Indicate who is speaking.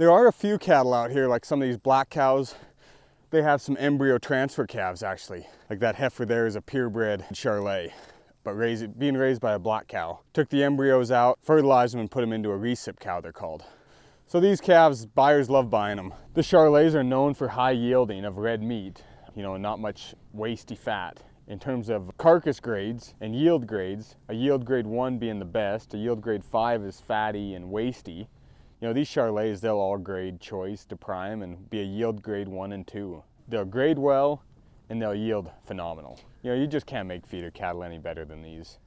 Speaker 1: There are a few cattle out here, like some of these black cows. They have some embryo transfer calves actually. Like that heifer there is a purebred Charolais, but raised, being raised by a black cow. Took the embryos out, fertilized them and put them into a recip cow they're called. So these calves, buyers love buying them. The Charolais are known for high yielding of red meat, you know, not much wasty fat. In terms of carcass grades and yield grades, a yield grade one being the best, a yield grade five is fatty and wasty. You know, these Charolais, they'll all grade choice to prime and be a yield grade one and two. They'll grade well and they'll yield phenomenal. You know, you just can't make feeder cattle any better than these.